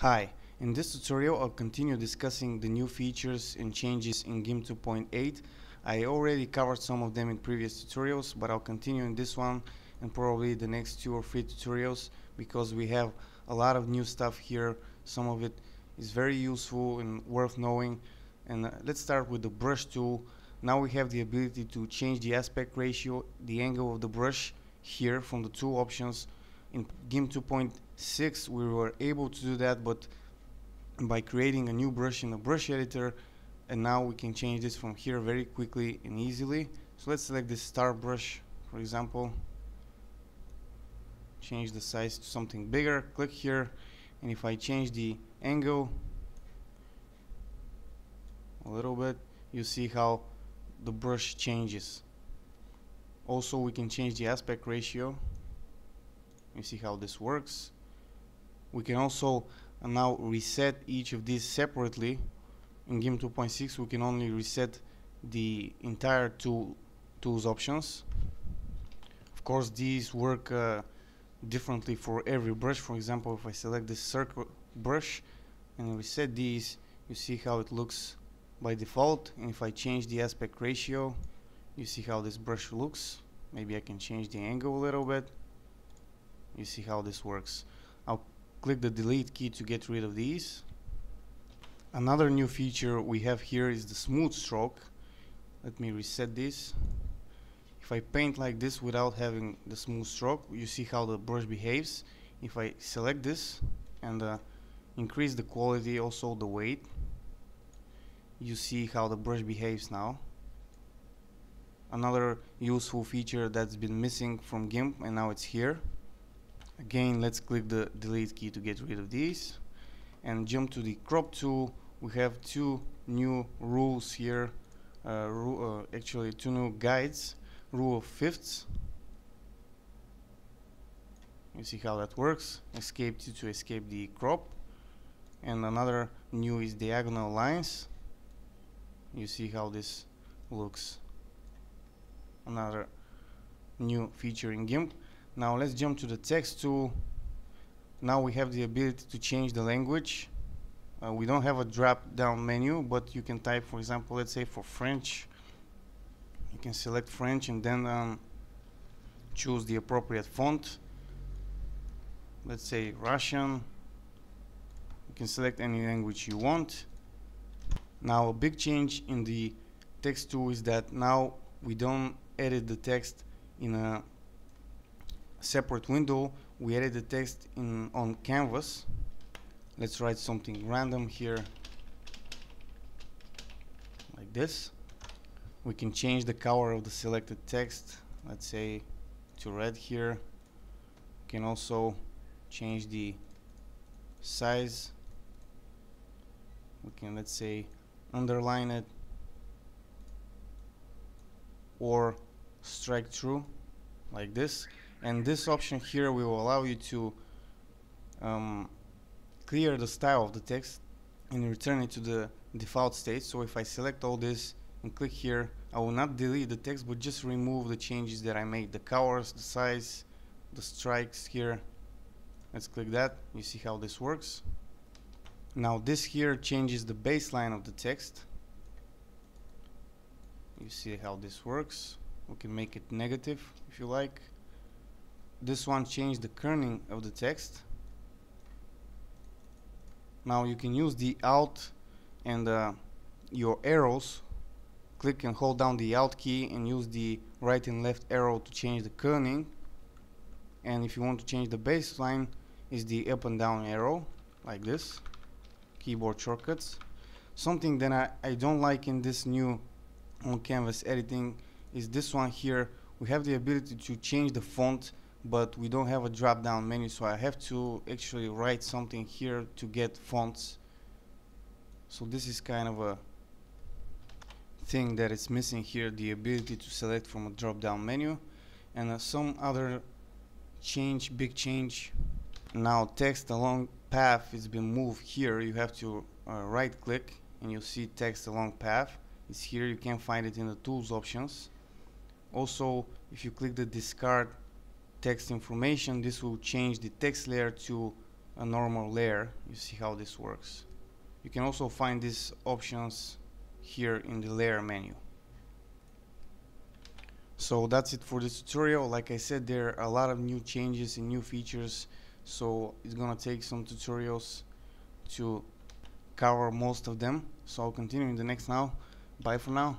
Hi, in this tutorial I'll continue discussing the new features and changes in GIMP 2.8. I already covered some of them in previous tutorials, but I'll continue in this one and probably the next two or three tutorials because we have a lot of new stuff here. Some of it is very useful and worth knowing. And uh, let's start with the brush tool. Now we have the ability to change the aspect ratio, the angle of the brush here from the two options in GIMP 2.6 we were able to do that but by creating a new brush in the brush editor and now we can change this from here very quickly and easily. So let's select this star brush for example. Change the size to something bigger. Click here and if I change the angle a little bit you see how the brush changes. Also we can change the aspect ratio you see how this works. We can also now reset each of these separately. In GIMP 2.6 we can only reset the entire tool tools options. Of course these work uh, differently for every brush. For example if I select this circle brush and reset these you see how it looks by default. And if I change the aspect ratio you see how this brush looks. Maybe I can change the angle a little bit you see how this works. I'll click the delete key to get rid of these. Another new feature we have here is the smooth stroke. Let me reset this. If I paint like this without having the smooth stroke you see how the brush behaves. If I select this and uh, increase the quality also the weight you see how the brush behaves now. Another useful feature that's been missing from GIMP and now it's here again let's click the delete key to get rid of these and jump to the crop tool. We have two new rules here. Uh, ru uh, actually two new guides. Rule of fifths. You see how that works. Escape to, to escape the crop. And another new is diagonal lines. You see how this looks. Another new feature in GIMP now let's jump to the text tool. Now we have the ability to change the language. Uh, we don't have a drop down menu, but you can type, for example, let's say for French. You can select French and then um, choose the appropriate font. Let's say Russian. You can select any language you want. Now a big change in the text tool is that now we don't edit the text in a separate window we edit the text in on canvas. Let's write something random here like this. We can change the color of the selected text let's say to red here. We can also change the size. We can let's say underline it or strike through like this and this option here will allow you to um, clear the style of the text and return it to the default state. So if I select all this and click here I will not delete the text but just remove the changes that I made the colors the size the strikes here. Let's click that. You see how this works. Now this here changes the baseline of the text. You see how this works. We can make it negative if you like this one changed the kerning of the text. Now you can use the alt and uh, your arrows. Click and hold down the alt key and use the right and left arrow to change the kerning. And if you want to change the baseline is the up and down arrow like this. Keyboard shortcuts. Something that I, I don't like in this new on canvas editing is this one here. We have the ability to change the font but we don't have a drop down menu so I have to actually write something here to get fonts. So this is kind of a thing that is missing here the ability to select from a drop down menu. And uh, some other change big change now text along path is been moved here. You have to uh, right click and you'll see text along path. It's here. You can find it in the tools options. Also if you click the discard text information this will change the text layer to a normal layer. You see how this works. You can also find these options here in the layer menu. So that's it for this tutorial. Like I said there are a lot of new changes and new features so it's gonna take some tutorials to cover most of them. So I'll continue in the next now. Bye for now